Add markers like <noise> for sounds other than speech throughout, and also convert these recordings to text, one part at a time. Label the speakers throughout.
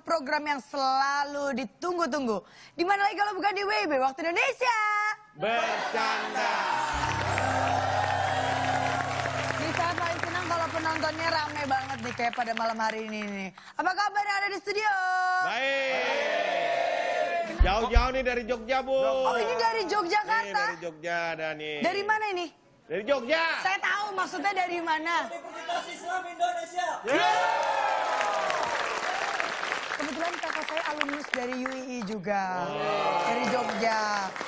Speaker 1: program yang selalu ditunggu-tunggu. Di mana lagi kalau bukan di WIB Waktu Indonesia.
Speaker 2: Bercanda.
Speaker 1: Di saat paling senang kalau penontonnya rame banget nih kayak pada malam hari ini nih. Apa kabar yang ada di studio?
Speaker 2: Baik. Jauh-jauh nih dari Jogja, Bu.
Speaker 1: Oh ini dari
Speaker 2: Nih,
Speaker 1: Yogyakarta.
Speaker 2: dari Jogja ada nih.
Speaker 1: Dari mana ini?
Speaker 2: Dari Jogja.
Speaker 1: Saya tahu maksudnya dari mana.
Speaker 3: Universitas Islam Indonesia.
Speaker 1: Kebetulan kakak saya alumnus dari UII juga. Dari Jogja.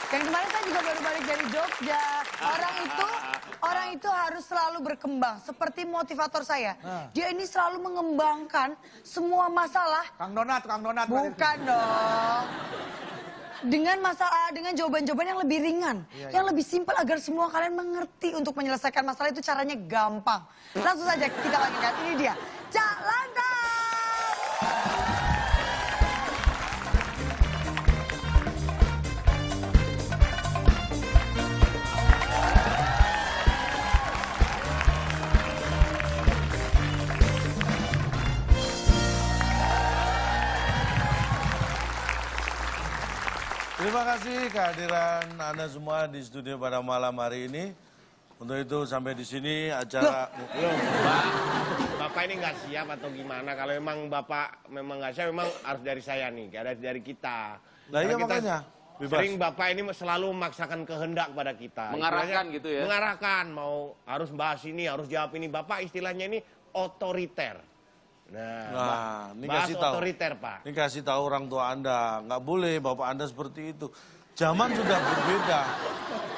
Speaker 1: Yang kemarin saya juga baru balik dari Jogja. Orang itu orang itu harus selalu berkembang seperti motivator saya. Dia ini selalu mengembangkan semua masalah
Speaker 4: Kang Donat, Kang Donat.
Speaker 1: Bukan dong. Dengan masalah, dengan jawaban-jawaban yang lebih ringan, yang lebih simpel agar semua kalian mengerti untuk menyelesaikan masalah itu caranya gampang. Langsung saja kita panggilkan. Ini dia, Cak Lantas.
Speaker 4: Terima kasih kehadiran Anda semua di studio pada malam hari ini. Untuk itu sampai di sini acara
Speaker 2: Loh, Pak. Bapak ini nggak siap atau gimana? Kalau memang Bapak memang nggak siap, memang harus dari saya nih, dari dari kita.
Speaker 4: Lah iya makanya, bebas.
Speaker 2: Sering Bapak ini selalu memaksakan kehendak pada kita.
Speaker 5: Mengarahkan
Speaker 2: Istilahnya,
Speaker 5: gitu ya?
Speaker 2: Mengarahkan, mau harus bahas ini, harus jawab ini. Bapak istilahnya ini otoriter. Nah,
Speaker 4: Nah, ini
Speaker 2: bahas
Speaker 4: kasih tahu.
Speaker 2: otoriter, Pak.
Speaker 4: Ini kasih tahu orang tua Anda, nggak boleh bapak Anda seperti itu. Zaman sudah berbeda.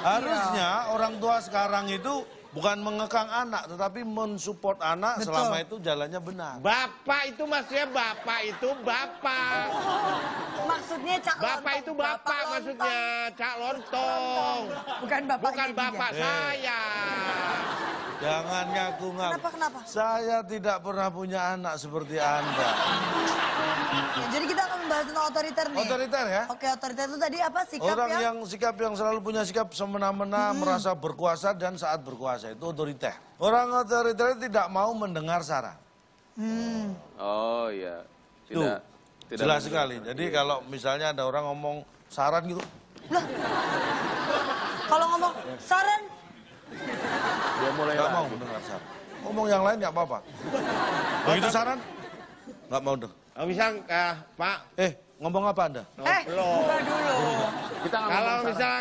Speaker 4: Harusnya orang tua sekarang itu bukan mengekang anak, tetapi mensupport anak
Speaker 1: Betul.
Speaker 4: selama itu jalannya benar.
Speaker 2: Bapak itu maksudnya Bapak itu Bapak.
Speaker 1: Maksudnya Cak
Speaker 2: Bapak
Speaker 1: Lontong,
Speaker 2: itu Bapak,
Speaker 1: Lontong.
Speaker 2: maksudnya, Cak Lontong.
Speaker 1: Bukan Bapak.
Speaker 2: Bukan Bapak saya.
Speaker 4: Jangan ngaku-ngaku.
Speaker 1: Kenapa, kenapa?
Speaker 4: Saya tidak pernah punya anak seperti Anda.
Speaker 1: Ya, jadi kita akan membahas tentang otoriter nih.
Speaker 4: Otoriter ya?
Speaker 1: Oke, otoriter itu tadi apa sikap
Speaker 4: Orang
Speaker 1: yang...
Speaker 4: yang sikap yang selalu punya sikap semena-mena, merasa berkuasa dan saat berkuasa itu otoriter. Orang otoriter tidak mau mendengar saran.
Speaker 1: Hmm.
Speaker 5: Oh iya.
Speaker 4: Tuh,
Speaker 5: Tidak. tidak
Speaker 4: jelas
Speaker 5: mendengar.
Speaker 4: sekali. Jadi kalau misalnya ada orang ngomong saran gitu,
Speaker 1: Kalau ngomong saran,
Speaker 5: Dia mulai
Speaker 4: nggak
Speaker 5: lagi.
Speaker 4: mau mendengar saran. Ngomong yang lain nggak apa-apa. Begitu saran, nggak mau dengar.
Speaker 2: Oh, misal, eh, Pak,
Speaker 4: Eh, ngomong apa anda?
Speaker 1: eh
Speaker 2: belum.
Speaker 1: buka dulu.
Speaker 5: Kita
Speaker 2: Kalau misal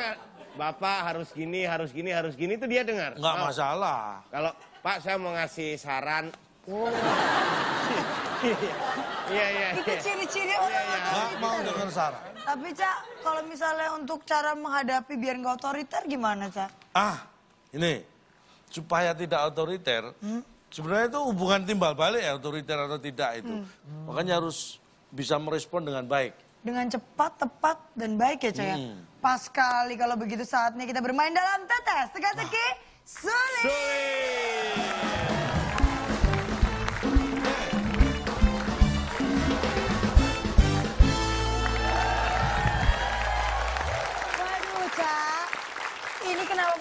Speaker 2: Bapak harus gini, harus gini, harus gini, itu dia dengar.
Speaker 4: Nggak
Speaker 2: Mau.
Speaker 4: masalah.
Speaker 2: Kalau Pak saya mau ngasih saran. Oh. <laughs> Iya, iya.
Speaker 1: Itu
Speaker 2: iya.
Speaker 1: ciri-ciri orang
Speaker 2: iya.
Speaker 4: Nggak
Speaker 1: otoriter.
Speaker 4: mau dengar saran.
Speaker 1: Tapi Cak, kalau misalnya untuk cara menghadapi biar nggak otoriter gimana Cak?
Speaker 4: Ah, ini supaya tidak otoriter. Sebenarnya itu hubungan timbal balik ya otoriter atau tidak itu. Makanya harus bisa merespon dengan baik.
Speaker 1: Dengan cepat, tepat, dan baik ya Cak ya?
Speaker 4: Hmm.
Speaker 1: Pas sekali kalau begitu saatnya kita bermain dalam tetes. Teka-teki, sulit.
Speaker 2: Sulit.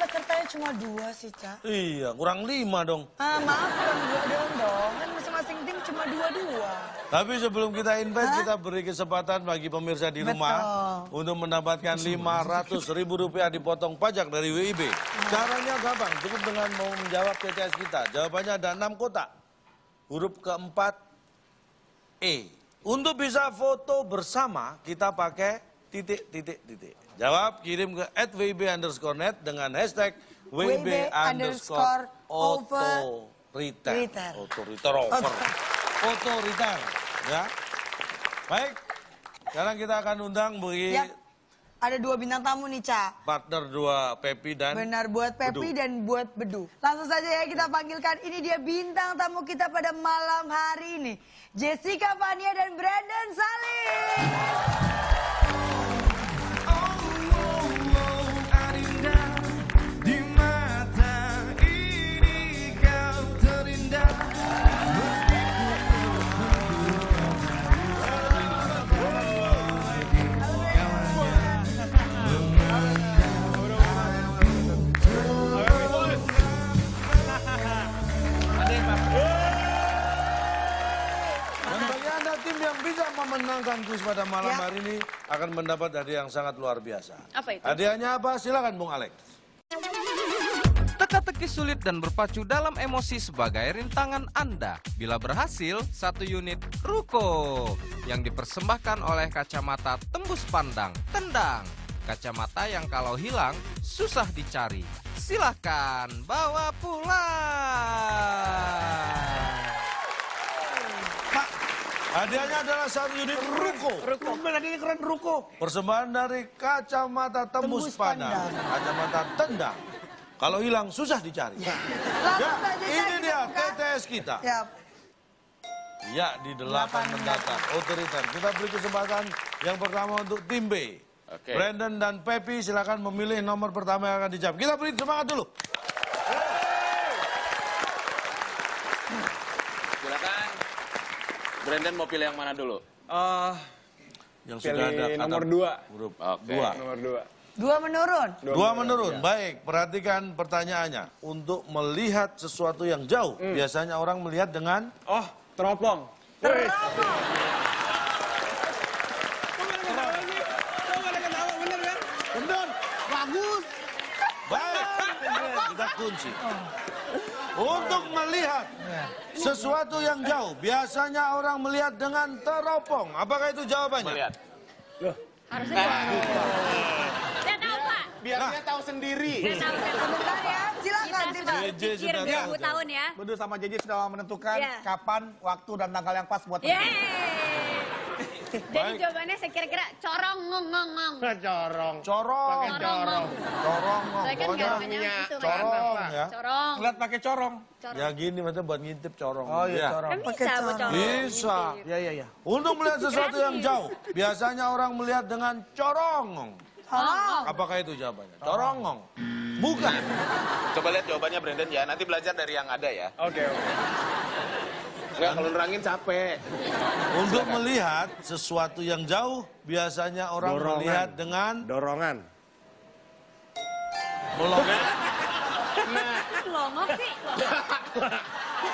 Speaker 1: Pesertanya cuma dua sih Cak?
Speaker 4: Iya, kurang lima dong.
Speaker 1: Ah, maaf bukan dua dong dong, kan masing-masing tim cuma dua-dua.
Speaker 4: Tapi sebelum kita invite, kita beri kesempatan bagi pemirsa di rumah
Speaker 1: Betul.
Speaker 4: untuk mendapatkan 500 ribu rupiah dipotong pajak dari WIB. Caranya gampang, cukup dengan mau menjawab TTS kita. Jawabannya ada 6 kotak. Huruf keempat, E. Untuk bisa foto bersama, kita pakai titik, titik, titik. Jawab, kirim ke at WIB underscore net dengan hashtag WIB
Speaker 1: underscore
Speaker 4: otoriter.
Speaker 1: Riter.
Speaker 4: Otoriter over. Otoriter. Ya. Baik. Sekarang kita akan undang bagi
Speaker 1: Ya, ada dua bintang tamu nih Cak.
Speaker 4: partner dua Pepi dan
Speaker 1: Benar buat Pepi
Speaker 4: Bedu.
Speaker 1: dan buat Bedu. Langsung saja ya kita panggilkan ini dia bintang tamu kita pada malam hari ini. Jessica Fania dan Brandon Salim.
Speaker 4: Tim memenangkan kuis pada malam
Speaker 1: Ya.
Speaker 4: hari ini akan mendapat hadiah yang sangat luar biasa.
Speaker 6: Apa itu?
Speaker 4: Hadiahnya apa? Silakan Bung Alex.
Speaker 7: Teka-teki sulit dan berpacu dalam emosi sebagai rintangan Anda. Bila berhasil, satu unit ruko yang dipersembahkan oleh kacamata tembus pandang, tendang. Kacamata yang kalau hilang, susah dicari. Silahkan bawa pulang.
Speaker 4: Hadiahnya adalah satu unit ruko.
Speaker 3: Ruko. Ini keren ruko.
Speaker 4: Persembahan dari kacamata tembus,
Speaker 1: Tembus
Speaker 4: pandang.
Speaker 1: pandang.
Speaker 4: Kacamata tendang. Kalau hilang susah dicari. Ya,
Speaker 1: saja
Speaker 4: ini dia
Speaker 1: buka.
Speaker 4: TTS kita.
Speaker 1: Ya,
Speaker 4: Ya, di delapan mendatang. Otoriter. Kita beri kesempatan yang pertama untuk tim B.
Speaker 5: Oke.
Speaker 4: Brandon dan Pepi silakan memilih nomor pertama yang akan dijawab. Kita beri semangat dulu.
Speaker 5: Silakan. Brandon mau pilih yang mana dulu?
Speaker 2: Eh,
Speaker 4: Yang
Speaker 2: Pilih
Speaker 4: sudah ada kata
Speaker 2: nomor dua.
Speaker 4: huruf
Speaker 5: Oke.
Speaker 4: dua.
Speaker 2: nomor dua.
Speaker 1: dua menurun.
Speaker 4: Dua menurun. Baik, perhatikan pertanyaannya. Untuk melihat sesuatu yang jauh, biasanya orang melihat dengan
Speaker 2: Oh, teropong.
Speaker 4: baik. Kita kunci. <laughs> Untuk melihat sesuatu yang jauh, biasanya orang melihat dengan teropong. Apakah itu jawabannya?
Speaker 5: Melihat.
Speaker 6: Harusnya Saya tahu, Pak.
Speaker 5: Biar dia tahu sendiri.
Speaker 6: Saya tahu, saya tahu.
Speaker 1: Sebentar ya, silakan Tita.
Speaker 6: sudah berpikir
Speaker 4: tahu.
Speaker 6: 2000 tahun ya.
Speaker 3: Bedu sama JJ sudah menentukan
Speaker 6: Iya.
Speaker 3: kapan, waktu, dan tanggal yang pas buat
Speaker 6: Yeay. <laughs> Jadi
Speaker 4: Baik.
Speaker 6: jawabannya saya kira-kira corong ngong ngong ngong.
Speaker 2: Corong.
Speaker 4: Corong.
Speaker 2: Pakai corong.
Speaker 4: Corong.
Speaker 6: Saya kan
Speaker 4: Pokoknya
Speaker 6: nggak banyak
Speaker 2: minyak
Speaker 6: itu kan.
Speaker 4: corong ya.
Speaker 6: Corong.
Speaker 3: Ngeliat pakai corong.
Speaker 6: Corong.
Speaker 4: Ya gini maksudnya buat ngintip corong.
Speaker 3: Oh iya,
Speaker 4: Ya.
Speaker 3: corong.
Speaker 6: Kan
Speaker 1: Pakai
Speaker 6: bisa buat
Speaker 1: corong.
Speaker 6: corong.
Speaker 4: Bisa.
Speaker 3: Iya, iya, iya.
Speaker 4: Untuk melihat sesuatu yang jauh, biasanya orang melihat dengan corongong.
Speaker 1: Oh,
Speaker 4: Apakah itu jawabannya? Corongong. Bukan.
Speaker 5: Coba lihat jawabannya Brandon ya. Nanti belajar dari yang ada ya.
Speaker 2: Oke, oke.
Speaker 5: Enggak, kalau nerangin capek.
Speaker 4: Untuk melihat sesuatu yang jauh, biasanya orang
Speaker 2: Dorongan.
Speaker 4: melihat dengan
Speaker 2: Dorongan.
Speaker 4: melongo.
Speaker 6: Longok sih.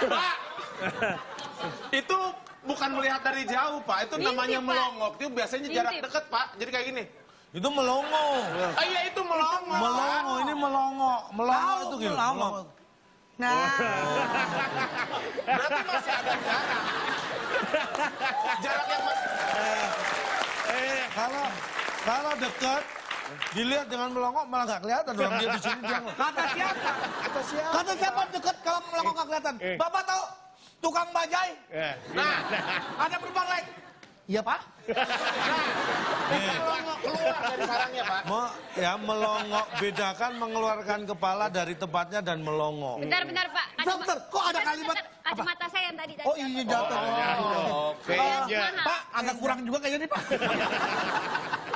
Speaker 5: Pak, itu bukan melihat dari jauh, Pak. Itu namanya
Speaker 6: Pak.
Speaker 5: melongok. Itu biasanya jarak dekat, Pak. Jadi kayak gini.
Speaker 4: Itu melongo.
Speaker 5: Ah, iya, itu melongo.
Speaker 4: Melongo, ini melongo. Melongo itu gini. Melongo.
Speaker 1: nah,
Speaker 5: Berarti masih ada jarak. Jarak yang masih...
Speaker 4: Kalau kalau dekat, dilihat dengan melongo malah nggak kelihatan dong dia di sini dia.
Speaker 3: Kata siapa? Kata siapa? Kata siapa dekat kalau melongok nggak kelihatan?
Speaker 2: Eh.
Speaker 3: Bapak tahu tukang bajai?
Speaker 2: Eh,
Speaker 5: Nah,
Speaker 3: Ada penumpang lain. Iya, Pak.
Speaker 5: melongo keluar dari sarangnya, Pak.
Speaker 4: Me- ya melongo bedakan mengeluarkan kepala dari tempatnya dan melongo.
Speaker 6: Bentar, bentar, Pak.
Speaker 3: Dokter, kok ada
Speaker 6: Bentar,
Speaker 3: kalimat-
Speaker 6: bentar. Kacamata saya yang tadi. tadi
Speaker 3: Oh iya jatuh.
Speaker 5: Oke.
Speaker 2: Beja.
Speaker 3: Pak, agak kurang juga kayaknya nih, Pak.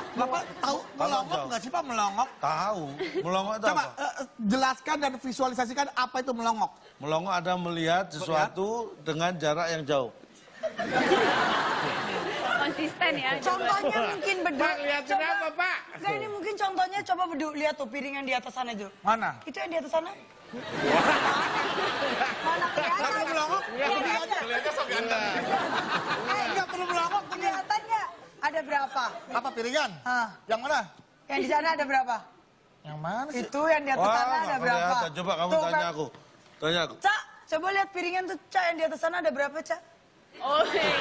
Speaker 3: Bapak tahu melongok nggak sih, Pak, melongok?
Speaker 4: Tahu, melongo itu
Speaker 3: Coba
Speaker 4: apa?
Speaker 3: eh, eh, jelaskan dan visualisasikan apa itu melongok.
Speaker 4: Melongo ada melihat sesuatu dengan jarak yang jauh. <laughs>
Speaker 6: Konsisten ya.
Speaker 1: contohnya mungkin bedu.
Speaker 2: Pak, lihatin
Speaker 1: Coba-
Speaker 2: apa, Pak?
Speaker 1: Enggak, ini mungkin contohnya coba bedu lihat tuh piring yang di atas sana itu.
Speaker 3: Mana?
Speaker 1: Itu yang di atas sana. Mana kelihatan?
Speaker 3: Perlu melongok?
Speaker 1: Kelihatannya.
Speaker 5: Kelihatannya sampai anda.
Speaker 1: Eh,
Speaker 3: Nggak perlu melongok.
Speaker 1: Kelihatannya ada berapa?
Speaker 3: Apa piringan?
Speaker 1: Hah,
Speaker 3: Yang mana?
Speaker 1: yang di sana ada berapa?
Speaker 3: Yang mana sih?
Speaker 1: Itu yang di atas sana ada berapa?
Speaker 4: kelihatan. Coba kamu
Speaker 1: Tuh,
Speaker 4: tanya aku. Tanya aku.
Speaker 1: Cak, coba lihat piringan tuh, Cak, yang di atas sana ada berapa, Cak?
Speaker 6: Oh, iya.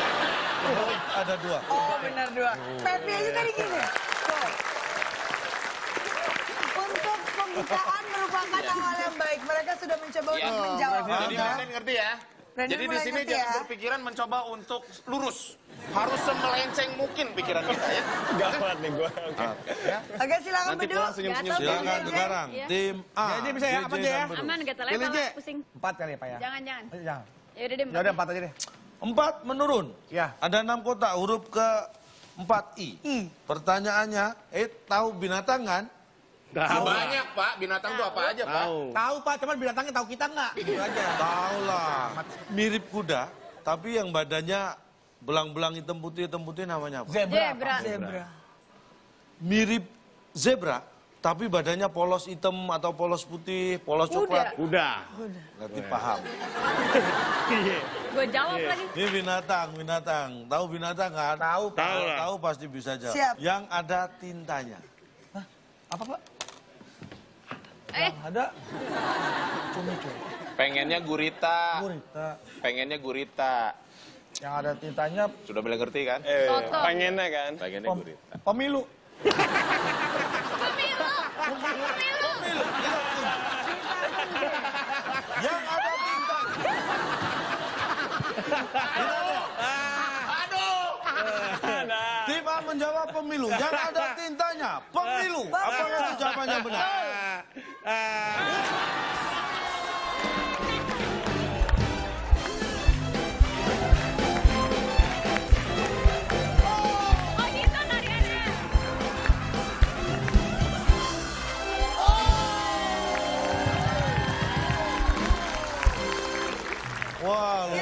Speaker 4: Ada dua.
Speaker 1: Oh, benar dua. Pepe aja tadi gini. Tuh. Untuk pembukaan merupakan awal yang baik. Mereka sudah mencoba
Speaker 5: Iya.
Speaker 1: untuk menjawab.
Speaker 5: Jadi Brandon ngerti ya?
Speaker 1: Brandon
Speaker 5: Jadi di sini jangan
Speaker 1: ya.
Speaker 5: berpikiran mencoba untuk lurus. Harus semelenceng mungkin pikiran kita ya.
Speaker 2: Gawat nih gua.
Speaker 1: Oke, silakan
Speaker 5: Nanti
Speaker 1: Bedu.
Speaker 5: pulang senyum-senyum
Speaker 6: Gatot,
Speaker 4: Silakan sekarang
Speaker 6: Iya.
Speaker 4: tim A.
Speaker 3: JJ bisa ya, apa aja ya?
Speaker 6: Aman, apa,
Speaker 3: J.
Speaker 6: pusing.
Speaker 3: Empat kali ya, Pak ya?
Speaker 6: Jangan, jangan.
Speaker 3: Jangan.
Speaker 6: Ya udah deh,
Speaker 3: Ya udah empat aja deh.
Speaker 4: Empat menurun.
Speaker 3: Ya.
Speaker 4: Ada enam kotak huruf ke empat I.
Speaker 1: I.
Speaker 4: Pertanyaannya, eh tahu binatang kan?
Speaker 2: Tahu.
Speaker 5: Banyak Pak, binatang tuh apa aja Pak?
Speaker 2: Tahu.
Speaker 3: Tahu Pak, cuman binatangnya tahu kita nggak? <laughs> Itu aja.
Speaker 4: Tahu lah. Mirip kuda, tapi yang badannya belang-belang hitam putih hitam putih namanya apa?
Speaker 3: Zebra.
Speaker 6: Zebra.
Speaker 1: Zebra.
Speaker 4: Mirip zebra, tapi badannya polos hitam atau polos putih, polos coklat.
Speaker 2: Udah.
Speaker 4: Berarti paham.
Speaker 6: Gue jawab lagi.
Speaker 4: Ini binatang, binatang. Tahu binatang kan? Tahu,
Speaker 2: Tahu.
Speaker 4: Tahu pasti bisa jawab.
Speaker 1: Siap.
Speaker 4: Yang ada tintanya.
Speaker 3: Apa pak?
Speaker 6: Eh,
Speaker 3: Ada. Cumi-cumi.
Speaker 5: Pengennya gurita.
Speaker 3: Gurita.
Speaker 5: Pengennya gurita.
Speaker 3: Yang ada tintanya
Speaker 5: Sudah boleh ngerti kan?
Speaker 6: Soto.
Speaker 5: Pengennya kan? Pengennya
Speaker 3: pem-
Speaker 5: gurita.
Speaker 3: pemilu. <laughs>
Speaker 6: pemilu.
Speaker 4: Yang ada A menjawab pemilu. Yang ada tintanya, pemilu. Apakah itu jawabannya benar?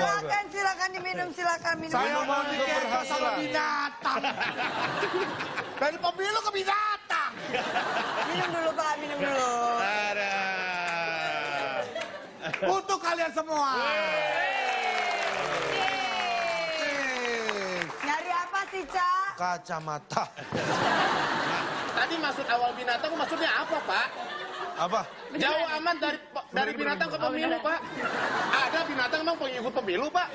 Speaker 1: Silakan, silakan diminum, silakan minum.
Speaker 3: Saya mau dikasih sama binatang. <laughs> Dari pemilu ke binatang.
Speaker 1: Minum dulu Pak, minum dulu.
Speaker 2: Ada.
Speaker 3: Untuk kalian semua.
Speaker 1: Nyari apa sih, Cak?
Speaker 4: Kacamata.
Speaker 5: Tadi maksud awal binatang maksudnya apa, Pak?
Speaker 4: Apa?
Speaker 5: Jauh aman dari dari binatang ke pemilu, Pak. Ada binatang emang pengikut pemilu, Pak.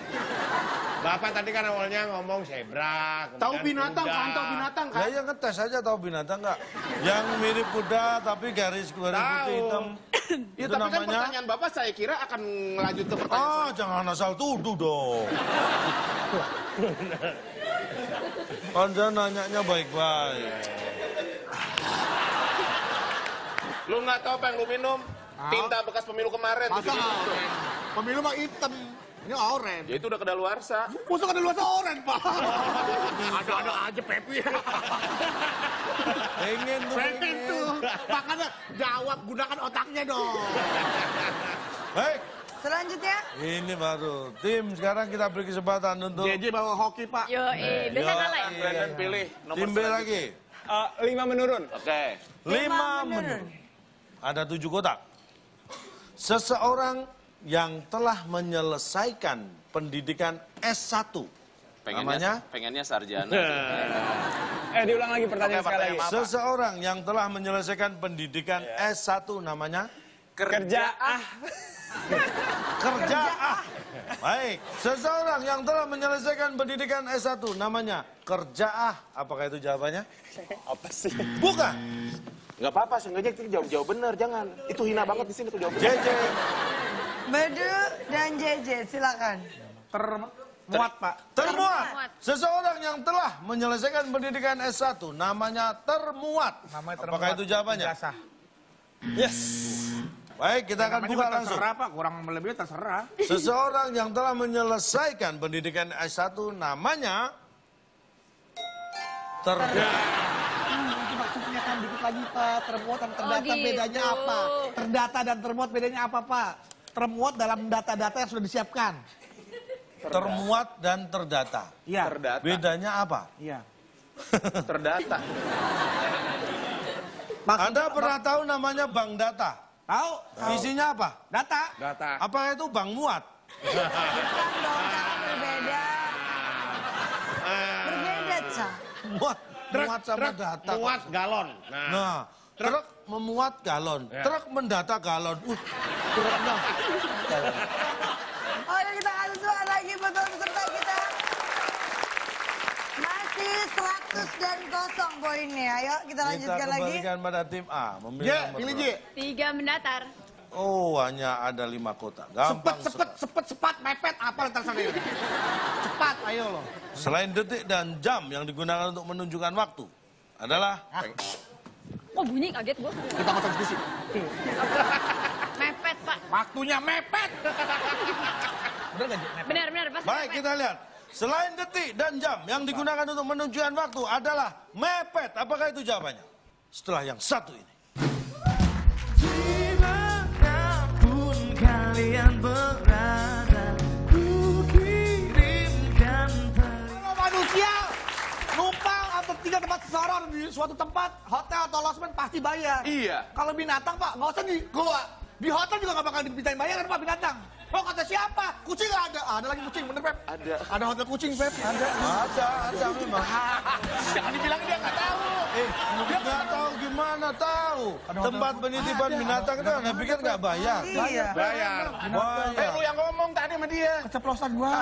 Speaker 2: Bapak tadi kan awalnya ngomong zebra.
Speaker 5: Tahu binatang,
Speaker 2: kuda.
Speaker 5: pantau binatang
Speaker 4: Lah
Speaker 5: kan?
Speaker 4: ya ngetes aja tahu binatang nggak? Yang mirip kuda tapi garis garis
Speaker 2: Tahu.
Speaker 4: putih hitam. <coughs>
Speaker 5: Ya,
Speaker 4: itu
Speaker 5: tapi kan
Speaker 4: namanya.
Speaker 5: pertanyaan Bapak saya kira akan lanjut ke pertanyaan
Speaker 4: Ah, jangan asal tuduh dong. Anda nanyanya baik-baik.
Speaker 5: Lu nggak tahu apa yang lu minum? Tinta bekas pemilu kemarin.
Speaker 3: Masa oren? Pemilu mah hitam. Ini oren.
Speaker 5: Ya itu udah kedaluarsa.
Speaker 3: Musuh ada luar oren, Pak. Ada-ada aja Pepi. <laughs>
Speaker 4: Pengen tuh.
Speaker 3: Pengen tuh. Makanya jawab, gunakan otaknya dong.
Speaker 4: Baik,
Speaker 1: Selanjutnya,
Speaker 4: ini baru tim. Sekarang kita beri kesempatan untuk
Speaker 3: JJ bawa hoki, Pak.
Speaker 6: Yo, eh, biasa
Speaker 4: Yo,
Speaker 6: kalah ya?
Speaker 4: iya.
Speaker 5: Brandon pilih nomor
Speaker 4: tim B lagi.
Speaker 2: lima menurun.
Speaker 5: Oke.
Speaker 4: Lima
Speaker 1: Lima
Speaker 4: menurut. Ada tujuh kotak. Seseorang yang telah menyelesaikan pendidikan S1. Namanya?
Speaker 5: Pengennya, pengennya sarjana. <laughs>
Speaker 2: Eh diulang lagi pertanyaan
Speaker 5: Oke,
Speaker 2: sekali lagi.
Speaker 4: Seseorang yang telah menyelesaikan pendidikan S1 namanya
Speaker 2: Kerja ah. <laughs>
Speaker 4: kerja ah. Baik, seseorang yang telah menyelesaikan pendidikan S1 namanya kerja ah. Apakah itu jawabannya?
Speaker 2: Apa sih?
Speaker 4: Bukan.
Speaker 5: Gak apa-apa, sengaja kita jawab-jawab bener, jangan. Itu hina banget di sini tuh jawab bener.
Speaker 4: JJ.
Speaker 1: Bedu dan JJ, silakan.
Speaker 3: Termuat, Pak.
Speaker 4: Termuat.
Speaker 6: Termuat.
Speaker 4: Seseorang yang telah menyelesaikan pendidikan S1 namanya termuat.
Speaker 3: Namanya
Speaker 4: Apakah
Speaker 3: termuat.
Speaker 4: itu jawabannya?
Speaker 3: Biasa.
Speaker 4: Yes. Baik, kita akan buka langsung.
Speaker 3: terserah, Pak. Kurang lebih terserah. <laughs>
Speaker 4: Seseorang yang telah menyelesaikan pendidikan S1 namanya ter
Speaker 3: Itu dikit lagi, Pak. Termuat dan terdata
Speaker 6: gitu.
Speaker 3: bedanya apa? Terdata dan termuat bedanya apa, Pak? Termuat dalam data-data yang sudah disiapkan.
Speaker 4: termuat dan terdata.
Speaker 3: Iya.
Speaker 5: Terdata.
Speaker 4: Bedanya apa?
Speaker 3: Iya. <laughs>
Speaker 5: Terdata.
Speaker 4: Anda pernah tahu namanya bank data?
Speaker 3: Tahu?
Speaker 4: Isinya apa?
Speaker 3: Data.
Speaker 2: Data.
Speaker 4: Apa itu bank muat?
Speaker 1: Bukan dong, Cak, berbeda. <laughs> Berbeda, Cak.
Speaker 4: Muat, muat sama data.
Speaker 2: Muat galon. Nah.
Speaker 4: Nah, truk memuat galon,
Speaker 2: Ya.
Speaker 4: truk mendata galon. Uh, truknya. <laughs>
Speaker 1: Oh, ya kita kasih suara lagi buat peserta kita. Masih 100 dan kosong poinnya. Ayo kita
Speaker 4: Kita
Speaker 1: lanjutkan lagi.
Speaker 4: kembalikan pada tim A. Memilih nomor
Speaker 3: pilih J.
Speaker 6: Tiga mendatar.
Speaker 4: Oh, hanya ada lima.
Speaker 3: Sepet,
Speaker 4: Gampang
Speaker 3: sepet,
Speaker 4: sekali.
Speaker 3: sepet, sepat, mepet, apa yang terserah ini? Cepat, ayo loh.
Speaker 4: Selain detik dan jam yang digunakan untuk menunjukkan waktu adalah
Speaker 6: Kok bunyi kaget gue?
Speaker 3: Kita nggak diskusi.
Speaker 6: Mepet, Pak.
Speaker 3: Waktunya mepet. Bener nggak, J? Mepet.
Speaker 6: Benar, benar. Pasti
Speaker 4: Baik,
Speaker 6: mepet.
Speaker 4: kita lihat. Selain detik dan jam yang digunakan untuk menunjukkan waktu adalah mepet. Apakah itu jawabannya? Setelah yang satu ini.
Speaker 8: Kalian berada Ku kirimkan
Speaker 3: Kalau manusia lupa atau tinggal tempat seseorang di suatu tempat, hotel atau losmen pasti bayar.
Speaker 5: Iya.
Speaker 3: Kalau binatang pak, nggak usah di goa. Di hotel juga nggak bakal dimintain bayaran pak binatang. Oh kata siapa? Kucing nggak ada. Ah, ada lagi kucing, bener Pep?
Speaker 5: Ada.
Speaker 3: Ada hotel kucing Pep? Ada.
Speaker 4: Ada, ada memang.
Speaker 5: Jangan dibilang dia nggak tahu.
Speaker 4: Eh, nggak tahu gimana tahu. Tempat penitipan binatang itu anda pikir nggak bayar?
Speaker 1: Iya.
Speaker 2: Bayar.
Speaker 5: Eh
Speaker 4: Bayar.
Speaker 5: lu yang ngomong tadi sama dia.
Speaker 3: Keceplosan gua.